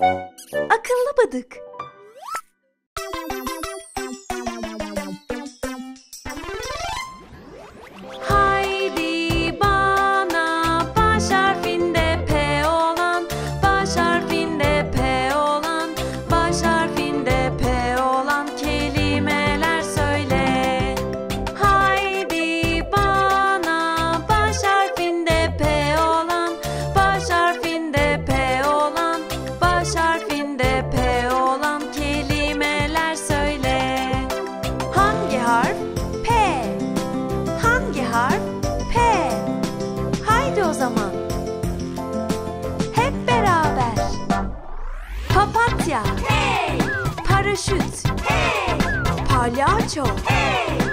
Akıllı bıdık. Papatya. Hey! Paraşüt. Hey! Palyaço. Hey!